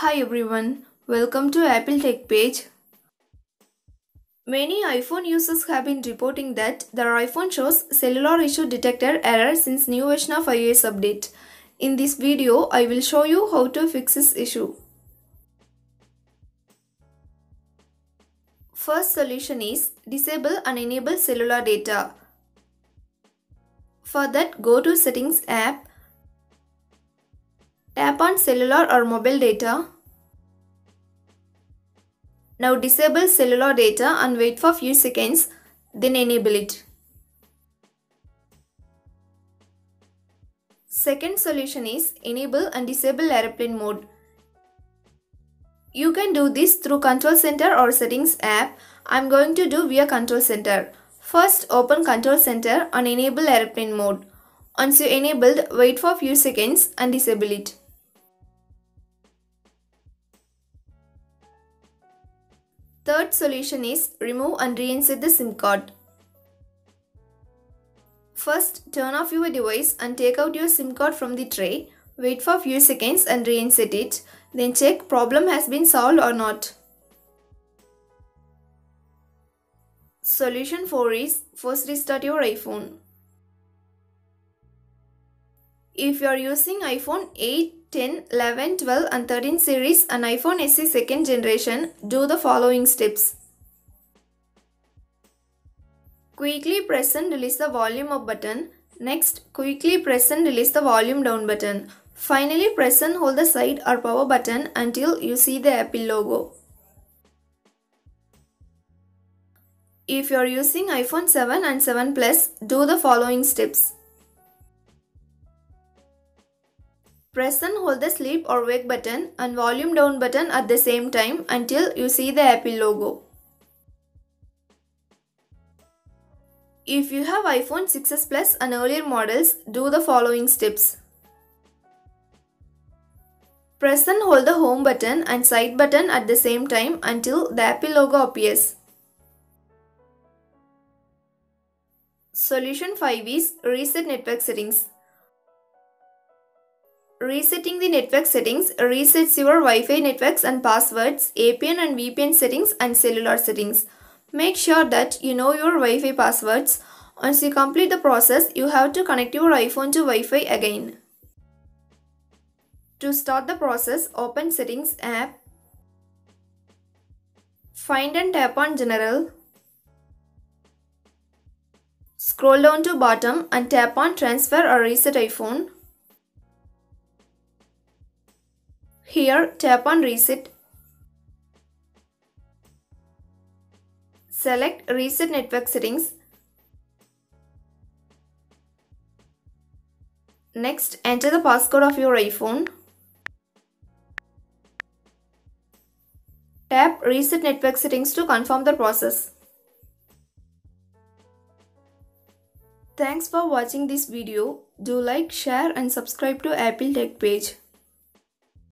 Hi everyone, welcome to Apple Tech page. Many iPhone users have been reporting that their iPhone shows cellular issue detected error since new version of iOS update. In this video, I will show you how to fix this issue. First solution is disable and enable cellular data. For that, go to Settings app, tap on cellular or mobile data. Now disable cellular data and wait for few seconds, then enable it. Second solution is enable and disable airplane mode. You can do this through Control Center or Settings app. I'm going to do via Control Center. First open Control Center and enable airplane mode. Once you enabled, wait for few seconds and disable it. Third solution is remove and reinsert the SIM card. First, turn off your device and take out your SIM card from the tray. Wait for a few seconds and reinsert it. Then check problem has been solved or not. Solution 4 is first restart your iPhone. If you are using iPhone 8, 10, 11, 12 and 13 series and iPhone SE second generation, do the following steps. Quickly press and release the volume up button. Next, quickly press and release the volume down button. Finally, press and hold the side or power button until you see the Apple logo. If you are using iPhone 7 and 7 Plus, do the following steps. Press and hold the sleep or wake button and volume down button at the same time until you see the Apple logo. If you have iPhone 6s Plus and earlier models, do the following steps. Press and hold the home button and side button at the same time until the Apple logo appears. Solution 5 is Reset Network Settings. Resetting the network settings resets your Wi-Fi networks and passwords, APN and VPN settings and cellular settings. Make sure that you know your Wi-Fi passwords. Once you complete the process, you have to connect your iPhone to Wi-Fi again. To start the process, open Settings app. Find and tap on General. Scroll down to bottom and tap on Transfer or Reset iPhone. Here, tap on Reset. Select Reset Network Settings. Next, enter the passcode of your iPhone. Tap Reset Network Settings to confirm the process. Thanks for watching this video. Do like, share and subscribe to Apple Tech page.